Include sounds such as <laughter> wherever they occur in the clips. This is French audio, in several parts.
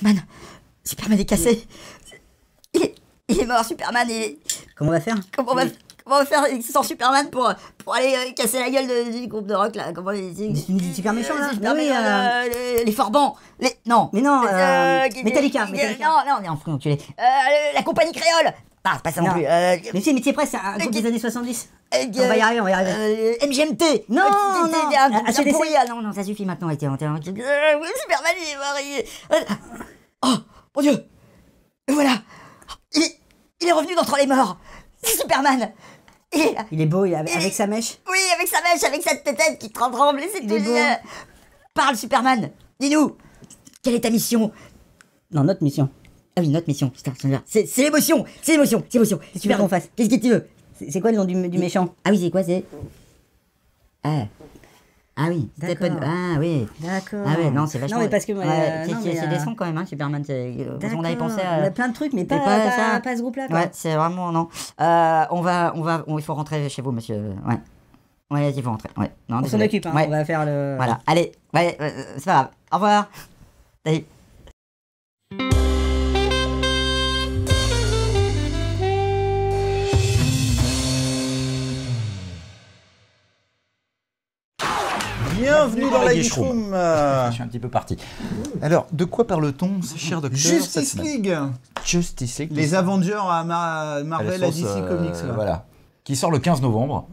Superman. Superman est cassé. Il est, il est mort, Superman. Est... Comment on va faire Comment on va, comment on va faire sans Superman pour, pour aller euh, casser la gueule de- du groupe de rock là? Comment les, super méchant, là Super Oui, euh, euh, les, les Forbans. Les, non. Mais non, euh, Metallica, Metallica. Non, non, on est en fou, enculé. Euh, la compagnie créole. Ah, pas ça non, Non. plus. Euh, Mais si, mais c'est presque, c'est un groupe des années 70. euh, On va y arriver, on va y arriver. Euh, MGMT Non, Euh, non. c'est- ah, Ah, ACDC. ah, non, non, ça suffit maintenant. était- oui, Superman, il est mort. Oh, mon Dieu voilà il est, il est revenu d'entre les morts C'est Superman Il est là Il est beau, il est avec, avec sa mèche. Oui, avec sa mèche, avec sa tête qui tremble, c'est tout. Parle, Superman Dis-nous Quelle est ta mission? Non, notre mission. Ah oui, notre mission, putain, c'est l'émotion C'est l'émotion, c'est l'émotion Qu'est-ce que tu veux qu'on fasse? Qu'est-ce que tu veux? C'est quoi le nom du, du méchant? Ah oui, c'est quoi, c'est... Ah ah oui, D'accord. Stephen. Ah oui. D'accord. Ah ouais, non, c'est vachement. Non, mais parce que. Ouais, euh, c'est euh, des sons quand même, hein, Superman. c'est- euh, avait pensé Il y a plein de trucs, mais pas, pas pas, ça. pas ce groupe-là. Ouais, c'est vraiment non. Euh, on va, on va, on- il faut rentrer chez vous, monsieur. Ouais. Ouais, il faut rentrer. Ouais. Non, On s'en occupe, hein, Ouais. on va faire le. Voilà. Allez. Ouais, c'est pas grave. Au revoir. Salut. Bienvenue dans la Geek Room. Geek Room. Je suis un petit peu parti. Alors, de quoi parle-t-on, cher docteur Justice League, Justice League. les Avengers à Mar- Marvel, à DC euh, Comics. là. Voilà. Qui sort le 15 novembre.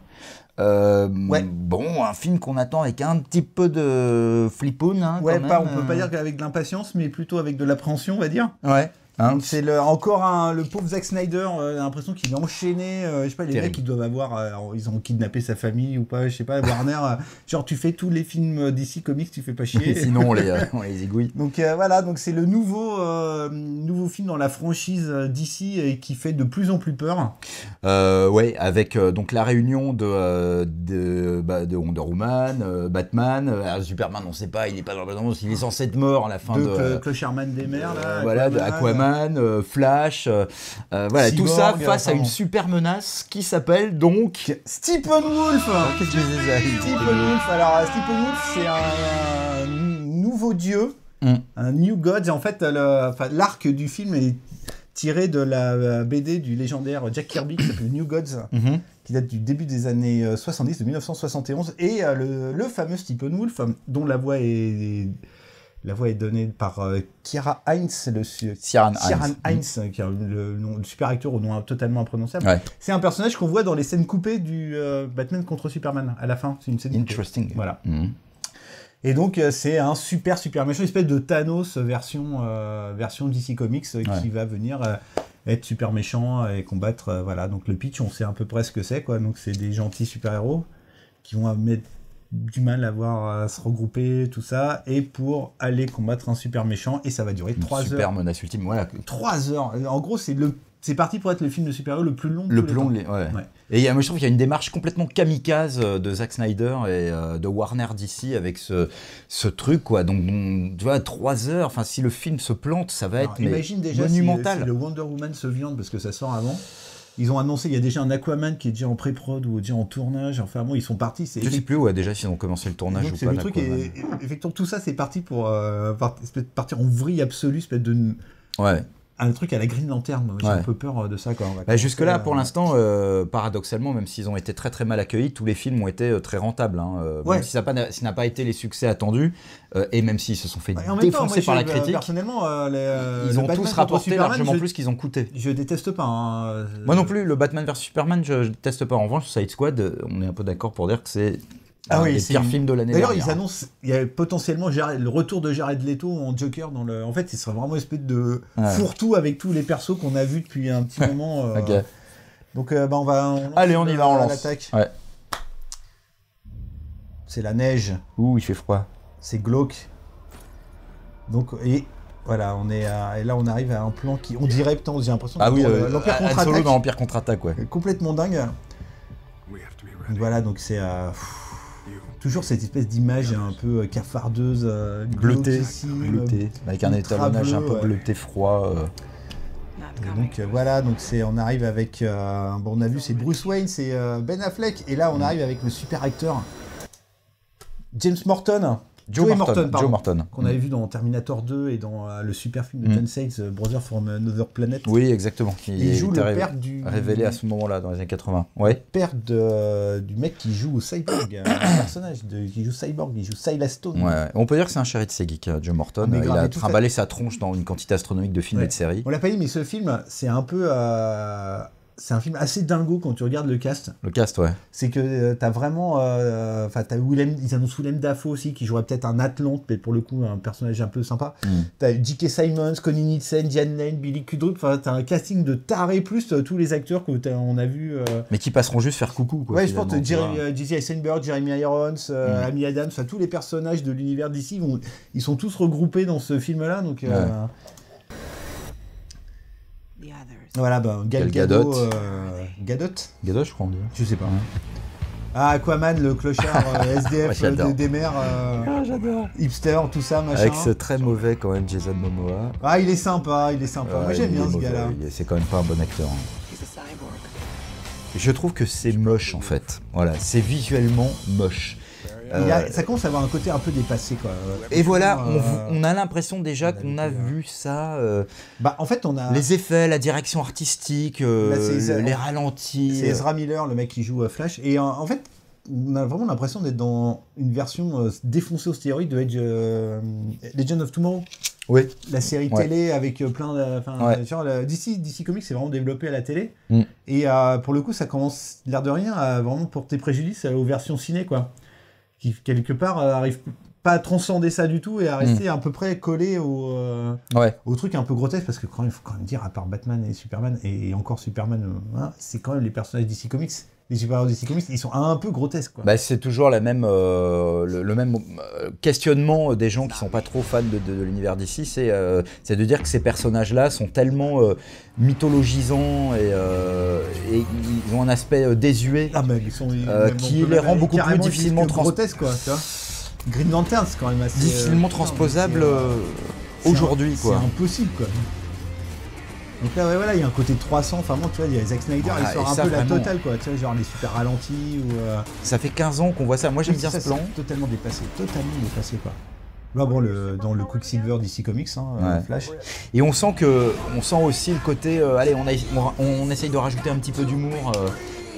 Euh, Ouais. Bon, un film qu'on attend avec un petit peu de flippoun. Hein, Ouais, quand pas, on même, peut pas euh. dire qu'avec de l'impatience, mais plutôt avec de l'appréhension, on va dire. Ouais. Hein, c'est le, encore un, le pauvre Zack Snyder, euh, j'ai l'impression qu'il est enchaîné. euh, je sais pas, les Terrible. mecs ils doivent avoir, euh, ils ont kidnappé sa famille ou pas, je sais pas. Warner, euh, <laughs> genre tu fais tous les films DC Comics, tu fais pas chier. <laughs> Sinon, on les, euh, <laughs> on les égouille. Donc euh, voilà, donc c'est le nouveau, euh, nouveau film dans la franchise euh, DC et qui fait de plus en plus peur. Euh, ouais, avec euh, donc la réunion de, euh, de, bah, de Wonder Woman, euh, Batman, euh, alors Superman, on sait pas, il est pas dans la il est censé être mort à la fin de de. Clo- Clocharman des mers, là. Euh, voilà, de Aquaman, euh, Flash, euh, euh, voilà, tout ça face à une super menace qui s'appelle donc. Stephen Wolf Qu'est-ce que c'est ça Stephen Wolf, alors Stephen Wolf c'est un, un nouveau dieu, Mm. un New God, et en fait l'arc du film est tiré de la BD du légendaire Jack Kirby qui s'appelle New Gods, <coughs> Mhm. qui date du début des années euh, 70, de 1971, et le, le fameux Stephen Wolf, dont la voix est... La voix est donnée par euh, Kira Heinz, le su- Ciaran Ciaran Heinz. Heinz, qui est le, nom- le super acteur au nom totalement imprononçable. Ouais. C'est un personnage qu'on voit dans les scènes coupées du euh, Batman contre Superman à la fin. C'est une scène coupée. Interesting. Voilà. Mhm. Et donc euh, c'est un super super méchant, une espèce de Thanos version euh, version DC Comics euh, qui va venir euh, être super méchant et combattre. euh, voilà. Donc le pitch, on sait un peu près ce que c'est quoi. Donc c'est des gentils super héros qui vont mettre du mal à voir à se regrouper tout ça et pour aller combattre un super méchant et ça va durer Une 3 super heures. menace ultime. Voilà. 3 heures. En gros, c'est le c'est parti pour être le film de super-héros le plus long Le plus long, ouais. Ouais. Et y a, moi, je trouve qu'il y a une démarche complètement kamikaze euh, de Zack Snyder et euh, de Warner DC avec ce, ce truc, quoi. Donc, on- tu vois, trois heures, enfin, si le film se plante, ça va Alors, être mais, imagine déjà si, monumental. si le Wonder Woman se viande parce que ça sort avant. Ils ont annoncé, il y a déjà un Aquaman qui est déjà en pré-prod ou déjà en tournage. Enfin bon, ils sont partis. Je sais plus, ouais, déjà, s'ils ont commencé le tournage donc, ou pas. le truc. d'Aquaman. Et, et- effectivement, tout ça, c'est parti pour euh, partir en vrille absolue, espèce de Ouais. Un truc à la Green Lantern. J'ai Ouais. un peu peur euh, de ça va Bah, Jusque-là, pour l'instant, euh, paradoxalement, même s'ils ont été très très mal accueillis, tous les films ont été euh, très rentables. Hein, euh, Ouais. Même si ça n'a pas, été les succès attendus, euh, et même s'ils se sont fait temps, défoncer moi, par la critique, Personnellement, les, ils ont tous rapporté Superman, largement je- plus qu'ils ont coûté. Je déteste pas. hein. Moi non plus, le Batman vs Superman, je, je teste pas. En revanche, Suicide Squad, on est un peu d'accord pour dire que c'est Ah un oui, c'est pires une- films de l'année D'ailleurs, ils annoncent il y a potentiellement Jared- le retour de Jared Leto en Joker dans le. En fait, il serait vraiment une espèce de Ouais. fourre-tout avec tous les persos qu'on a vus depuis un petit <laughs> moment. euh. Donc, euh, bah, on va. on Allez, on y va, on lance. l'attaque. Ouais. C'est la neige, Ouh, il fait froid. c'est glauque. Donc, et voilà, on est à- et là, on arrive à un plan qui, on dirait, putain, j'ai l'impression Ah que oui, euh, l'Empire contre-attaque. dans l'Empire contre-attaque, ouais. complètement dingue. Donc voilà, donc c'est euh, toujours cette espèce d'image un peu euh, cafardeuse, euh, Bleuté, glauquissime, bleuté, avec un étalonnage un peu ouais. bleuté froid. euh. Et donc euh, voilà, donc c'est on arrive avec euh, bon on a vu c'est Bruce Wayne, c'est euh, Ben Affleck et là on arrive avec le super acteur James Morton Joey Morton, pardon. Joe Morton. qu'on avait vu dans Terminator 2 et dans euh, le super film de Mm. John Sayles, euh, Brother from Another Planet. Oui, exactement. Qui il joue le père du révélé à ce moment-là, dans les années 80. Ouais. père de, du mec qui joue au Cyborg, un personnage de, qui joue Cyborg, il joue Silas Stone. Ouais, ouais. On peut dire que c'est un chéri de ses geeks, euh, Joe Morton. Euh, il a trimballé sa tronche dans une quantité astronomique de films Ouais. et de séries. On l'a pas dit, mais ce film, c'est un peu. Euh, c'est un film assez dingo quand tu regardes le cast. Le cast, ouais. C'est que euh, t'as vraiment. euh, Enfin, t'as Willem. Ils annoncent Willem Dafoe aussi, qui jouerait peut-être un Atlante, mais pour le coup, un personnage un peu sympa. Mm. T'as J.K. Simons, Connie Nielsen, Diane Lane, Billy Kudrup. Enfin, t'as un casting de taré plus euh, tous les acteurs que t'as- on a vu. euh, Mais qui passeront juste faire coucou, quoi. ouais, je pense que euh, Jesse Eisenberg, Jeremy Irons, euh, Mm. Amy Adams, enfin, tous les personnages de l'univers d'ici, vont, ils sont tous regroupés dans ce film-là. Donc, euh, Ouais. The. Voilà, bah, Gal, Gal Gadot. Gadot. euh, Gadot Gadot, je crois, on dit. Je sais pas. Ah, Aquaman, le clochard <laughs> euh, Ouais, SDF euh, des, des mers, euh, Ah, j'adore. hipster, tout ça, machin. Avec ce très mauvais, quand même, Jason Momoa. Ah, il est sympa, il est sympa. Moi, j'aime bien ce gars-là. C'est quand même pas un bon acteur. hein. He's a cyborg. Je trouve que c'est moche, en fait. Voilà, c'est visuellement moche. Il a- ça commence à avoir un côté un peu dépassé, quoi. Et voilà, on, Euh, on a l'impression déjà qu'on a loupé, hein. vu ça. euh, Bah, en fait, on a. les effets, la direction artistique, euh, Là, c'est- les ralentis. C'est Ezra Miller, le mec qui joue euh, Flash. Et en, en fait, on a vraiment l'impression d'être dans une version euh, défoncée aux stéroïdes de Edge, euh, Legend of Tomorrow. Oui. La série Ouais. télé avec euh, plein de. Ouais. genre, le- DC, DC Comics c'est vraiment développé à la télé. Mm. Et euh, pour le coup, ça commence, l'air de rien, à vraiment porter préjudice aux versions ciné, quoi. Qui, quelque part, euh, arrive pas à transcender ça du tout et à rester à peu près collé au. euh, Ouais. au truc un peu grotesque parce que quand même, il faut quand même dire à part Batman et Superman et, et encore Superman euh, hein, c'est quand même les personnages DC Comics les super-héros DC Comics ils sont un peu grotesques quoi. Bah, c'est toujours la même, euh, le, le même euh, questionnement des gens qui sont pas trop fans de, de- de l'univers d'ici, c'est euh, de dire que ces personnages-là sont tellement euh, mythologisants et, euh, et ils ont un aspect euh, désuet. ah ils sont Euh, qui les rend beaucoup plus difficilement grotesques quoi tu vois. Green Lantern c'est quand même assez difficilement euh, transposable euh, euh, aujourd'hui c'est impossible quoi donc là ouais, voilà il y a un côté 300 enfin bon tu vois il y a Zack Snyder Voilà, il sort un ça, peu la totale quoi tu vois genre les super ralentis ou euh, Ça fait 15 ans qu'on voit ça. Moi j'aime bien ça, ce plan. Totalement dépassé, totalement dépassé quoi. Là, bon, le, dans le Quicksilver DC Comics, hein, euh, Ouais. Flash. Et on sent que, on sent aussi le côté, euh, allez, on, a- on, on essaye de rajouter un petit peu d'humour euh,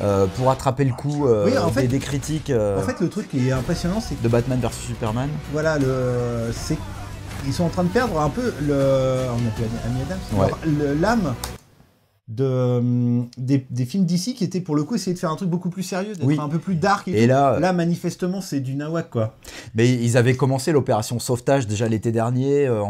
euh, pour attraper le coup euh, Oui, en fait- des, des critiques euh, En fait, le truc qui est impressionnant, c'est que de Batman vs Superman. voilà, le, c'est ils sont en train de perdre un peu le, on appelle Amy Adams, Ouais. leur- le- l'âme de hum, des, des films d'ici qui étaient pour le coup essayer de faire un truc beaucoup plus sérieux, d'être Oui. un peu plus dark. Et, Et tout. là- là, manifestement, c'est du nawak quoi. Mais ils avaient commencé l'opération sauvetage déjà l'été dernier. euh,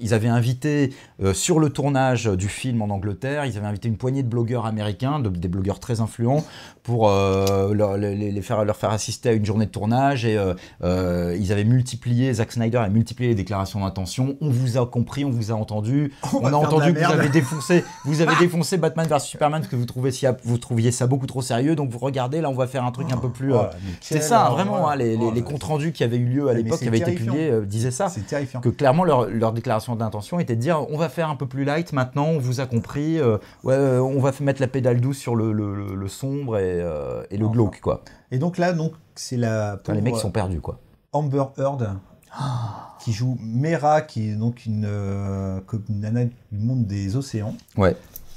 ils avaient invité euh, sur le tournage du film en Angleterre, ils avaient invité une poignée de blogueurs américains, de- des blogueurs très influents, pour euh, leur, les, les faire, leur faire assister à une journée de tournage. Et euh, euh, ils avaient multiplié, Zack Snyder a multiplié les déclarations d'intention. On vous a compris, on vous a entendu. <laughs> On On, a entendu que vous avez défoncé, vous avez <laughs> défoncé Batman vs Superman parce que vous trouviez, si- vous trouviez ça beaucoup trop sérieux. Donc vous regardez, là on va faire un truc un peu plus. euh, Oh, mais c'est ça, vraiment, hein, les, Oh, les comptes rendus qui avaient eu lieu à Ah, l'époque, qui avaient été publiés, euh, disaient ça. C'est terrifiant. Que clairement, leur, leur déclaration d'intention était de dire on va faire un peu plus light maintenant, on vous a compris, euh, ouais, euh, on va mettre la pédale douce sur le, le- le- le sombre et, euh, et le glauque, quoi. Et donc là, donc c'est la les mecs sont perdus, quoi. Amber Heard <gasps> qui joue Mera, qui est donc une, euh, une nana du monde des océans. Ouais.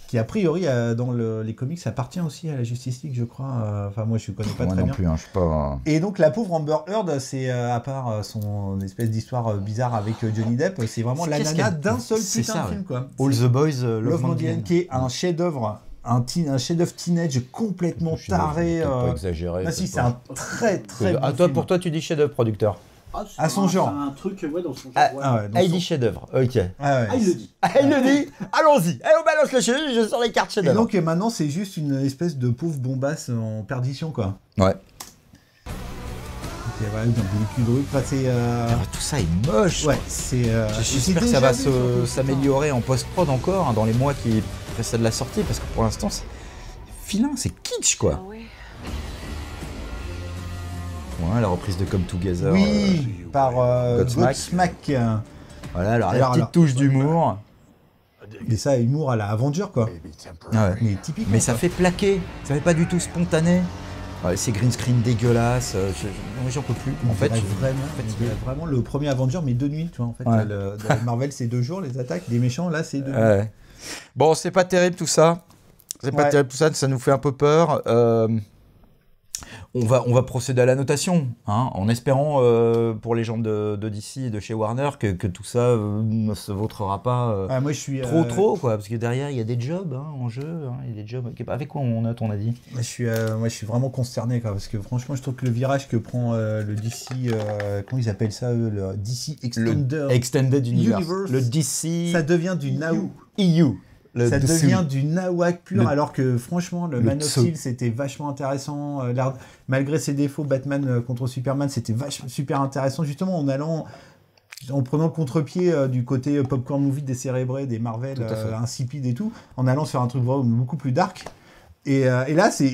Qui a priori euh, dans le- les comics appartient aussi à la Justice League, je crois. Euh, Enfin moi je connais pas Moi très non bien. plus, hein, je suis pas. Et donc la pauvre Amber Heard, c'est euh, à part euh, son espèce d'histoire euh, bizarre avec euh, Johnny Depp, c'est vraiment la nana d'un seul putain ça, de film quoi. All the Boys, euh, Love Love Mondian. qui est un chef-d'œuvre, un, teen- un chef-d'œuvre teenage complètement taré. Euh, pas exagéré. Ah si, c'est un très très bon Ah, toi, film. pour toi, tu dis chef-d'œuvre producteur. Ah, À son un- genre. c'est un truc, ouais, dans son genre. Ah, ouais. Ah ouais, donc Ah, il son- dit chef-d'œuvre, ok. Ah ouais. Ah, il le dit. Ah, il le dit <laughs> Allons-y Allez, on balance le chef je sors les cartes Et chef-d'œuvre. donc euh, maintenant c'est juste une espèce de pauvre bombasse en perdition quoi. Ouais. C'est voilà, dans Billy Kudrup, enfin, c'est euh, Ah, Tout ça est moche. ouais, c'est euh, et J'espère que ça va s'améliorer en post-prod encore hein, dans les mois qui précèdent la sortie parce que pour l'instant c'est filin, c'est kitsch quoi. Oh, oui. Ouais, la reprise de Come Together. Oui, par euh, Godsmack. Godsmack. euh, voilà, alors, la Alors, petite alors. touche d'humour. Et ça, humour à la Avenger quoi. Ah ouais. Mais typique. Mais ça fait plaquer, ça fait pas du tout spontané. Ouais, ces green screen dégueulasses, euh, je- je- j'en peux plus. En fait, je- vraiment, en fait, vraiment le premier Avenger, mais deux nuits, tu vois. En fait, Ouais. le, dans <laughs> Marvel, c'est deux jours les attaques. Les méchants, là, c'est deux nuits. Bon, c'est pas terrible tout ça. C'est pas terrible tout ça, ça nous fait un peu peur. Euh, on, va, on va procéder à la notation, hein, en espérant euh, pour les gens de, de DC et de chez Warner que, que tout ça euh, ne se vautrera pas euh, Ah, moi, je suis. trop trop, quoi. Parce que derrière, il y a des jobs hein, en jeu. hein, il y a des jobs. Avec quoi on note, on a dit Je suis, moi, je suis vraiment consterné, quoi, parce que franchement, je trouve que le virage que prend le DC, comment ils appellent ça, eux, le DC Extender, Extended Universe. Universe. Le DC ça devient du now. EU. Le ça devient du nawak pur, Le- alors que franchement, le, le Man of. Steel, c'était vachement intéressant. euh, malgré ses défauts, Batman euh, contre Superman, c'était vachement super intéressant, justement en allant. En prenant le contre-pied euh, du côté popcorn movie décérébré des Marvel insipides et tout, en allant sur un truc vraiment beaucoup plus dark. Et, euh, et là, c'est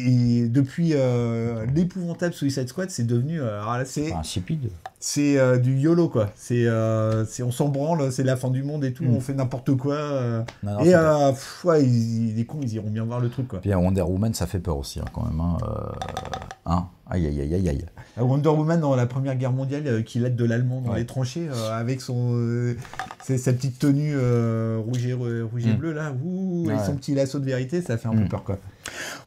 depuis euh, l'épouvantable Suicide Squad, c'est devenu. euh, c'est insipide. c'est du YOLO quoi. C'est on s'en branle, c'est la fin du monde et tout, Mm. on fait n'importe quoi. Non, non, et euh, pff, ouais, ils, les cons, ils iront bien voir le truc quoi. Puis à Wonder Woman, ça fait peur aussi, hein, quand même. Hein, hein. Aïe, aïe, aïe, aïe, aïe. À Wonder Woman dans la Première Guerre mondiale, euh, qui l'aide de l'allemand dans Ouais. les tranchées, euh, avec son euh, sa petite tenue euh, rouge et, rouge et Mm. bleu là, ouh, et Ouais. son petit lasso de vérité, ça fait un Mm. peu peur quoi.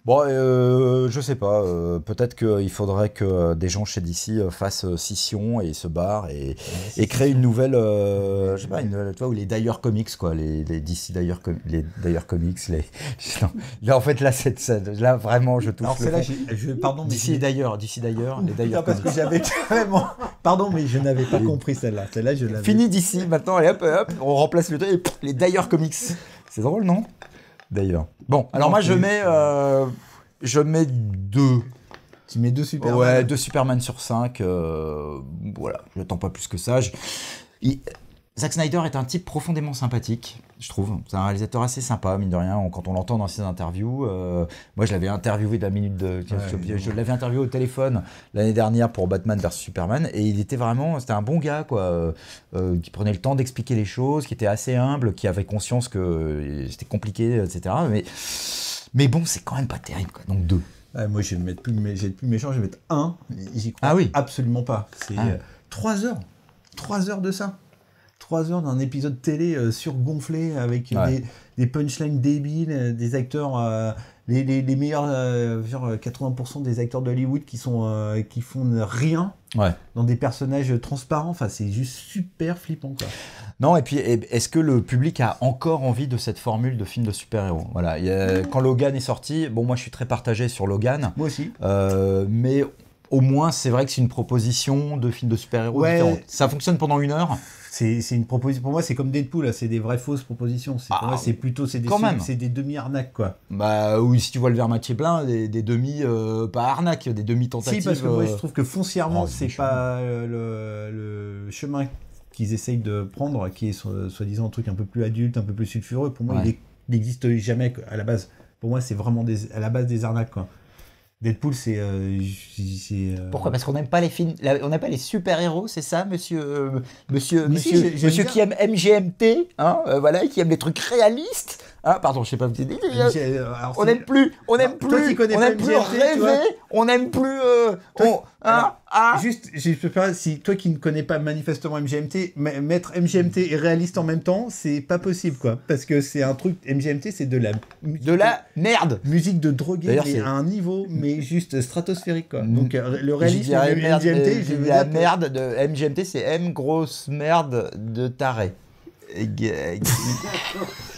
Bon, euh, je sais pas. euh, Peut-être qu'il faudrait que des gens chez DC euh, fassent euh, scission et se barrent et, et créent une nouvelle. euh, je sais pas, une, tu vois, ou les Dire Comics, quoi. Les, les DC Com- Dire Comics. Les... <laughs> Non. Là, en fait, là, c'est- là, vraiment, je touche Alors c'est là, je, pardon, mais DC d'ailleurs, DC d'ailleurs, les Dire parce que j'avais carrément, pardon, mais je n'avais pas compris celle-là. Celle-là, je l'avais. Fini d'ici, maintenant, allez hop, hop, on remplace le truc et les Dire Comics. C'est drôle, non? D'ailleurs. Bon, alors Non, moi, je mets, euh, je mets deux. Tu mets deux super. Ouais, deux Superman sur 5. voilà, je n'attends pas plus que ça. Je- il- Zack Snyder est un type profondément sympathique, je trouve. C'est un réalisateur assez sympa, mine de rien, on- quand on l'entend dans ses interviews. Euh, moi, je l'avais interviewé de la minute de. je- je évidemment. je l'avais interviewé au téléphone l'année dernière pour Batman vs Superman, et il était vraiment. C'était un bon gars, quoi, euh, euh, qui prenait le temps d'expliquer les choses, qui était assez humble, qui avait conscience que c'était compliqué, etc. Mais, mais bon, c'est quand même pas terrible, quoi. Donc deux. Moi, je vais mettre plus, être plus méchant, je vais mettre un. J'y crois Ah oui. absolument pas. C'est Ah. euh, trois heures. Trois heures de ça. Trois heures d'un épisode télé euh, surgonflé avec Ouais. des, des punchlines débiles, euh, des acteurs, euh, les, les- les meilleurs, euh, genre, euh, 80% des acteurs d'Hollywood qui sont qui font rien Ouais. dans des personnages transparents. Enfin, c'est juste super flippant, quoi. Non, et puis et- est-ce que le public a encore envie de cette formule de film de super-héros? Voilà. a- quand Logan est sorti, bon, moi je suis très partagé sur Logan, Moi aussi. mais au moins c'est vrai que c'est une proposition de film de super-héros Ouais. différente. Ça fonctionne pendant une heure? C'est une proposition. Pour moi, c'est comme Deadpool, là, c'est des vraies fausses propositions. C'est pour Ah, moi, c'est plutôt c'est des, c'est des demi-arnaques, quoi. Bah oui, si tu vois le verre moitié plein, des, des demi, euh, pas arnaques, des demi tentatives. Si, parce que moi, euh, je trouve que foncièrement, Oh, c'est pas euh, le, le chemin qu'ils essayent de prendre, qui est so- soi-disant un truc un peu plus adulte, un peu plus sulfureux. Pour moi, Ouais. il n'existe jamais à la base. Pour moi, c'est vraiment des, à la base des arnaques, quoi. Deadpool, c'est. euh, c'est, euh, Pourquoi? Parce qu'on n'aime pas les films, la- on n'aime pas les super-héros, c'est ça, monsieur, euh, monsieur, si, monsieur, monsieur qui aime MGMT, hein, euh, voilà, qui aime les trucs réalistes? Ah, pardon, je sais pas. j'ai- euh, alors, On n'aime plus, on n'aime toi plus, qui connais on n'aime plus rêver, on n'aime plus, euh, hein, ah. Juste, je peux pas, si toi qui ne connais pas manifestement MGMT, mettre MGMT et réaliste en même temps, c'est pas possible, quoi. Parce que c'est un truc, MGMT, c'est de la. de la merde. Musique de drogué, mais c'est- à un niveau, mais juste stratosphérique, quoi. Mm. Donc, euh, le réalisme de MGMT, euh, la merde de MGMT, c'est M grosse merde de taré. <laughs>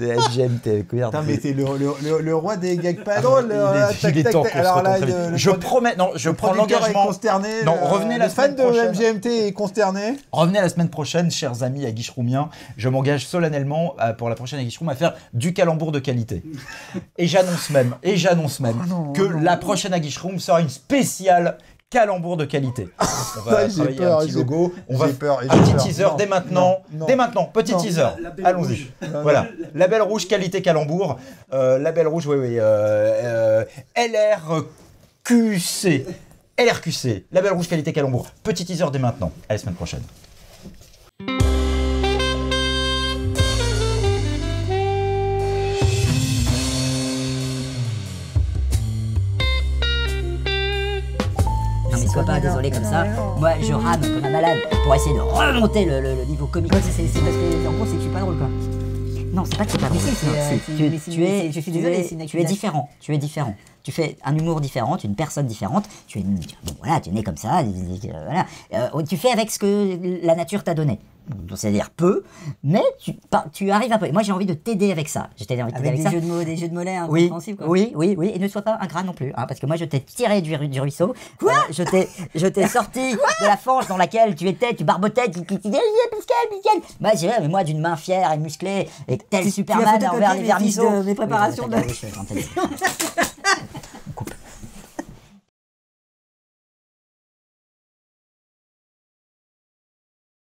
Et g- de MGMT. merde. Putain, mais t'es le, le, le, le roi des gags pas drôles. il là, est, il temps tac. qu'on se Alors là, Je promets, non, je prends l'engagement. consterné. Non, le- revenez la le fan semaine de prochaine. MGMT est consterné. Revenez la semaine prochaine, chers amis à Guicheroumien. Je m'engage solennellement à- pour la prochaine à à faire du calembour de qualité. Et j'annonce même, et j'annonce même Oh non, que oh non. la prochaine à Guicheroum sera une spéciale calembour de qualité. <laughs> On va travailler peur, un petit logo. On va peur, un petit peur. teaser Non, dès maintenant. non, non. Dès maintenant, petit Non. teaser. Allons-y. Voilà, label rouge qualité calembour. Euh, label rouge, oui, oui. Euh, euh, LRQC. LRQC. Label rouge qualité calembour. Petit teaser dès maintenant. À la semaine prochaine. Désolé comme ça. Moi je rame comme un malade pour essayer de remonter le, le- le niveau comique. C'est c'est parce que, en gros, c'est que je suis pas drôle, quoi. Non, c'est pas que es pas c'est, non, euh, c'est- c'est- tu, c'est- es, je suis tu es- c'est tu différent, tu es différent. Tu fais un humour différent, une personne différente, tu es bon voilà, tu es né comme ça, voilà. Euh, tu fais avec ce que la nature t'a donné. C'est-à-dire peu, mais tu, par- tu arrives un peu. Et Moi j'ai envie de t'aider avec ça. J'ai envie de Avec avec, des ça. jeux de mots, des jeux de mollets Oui, quoi. oui, oui, oui, et ne sois pas ingrat non plus, hein, parce que moi je t'ai tiré du, du ruisseau. Quoi Je t'ai, je t'ai sorti de la fange dans laquelle tu étais, tu barbotais, tu disais Eh, Pascal, Pascal. Bah j'ai mais moi d'une main fière et musclée et tel Tu- Superman photocopié envers les vermisseaux. mes préparations de-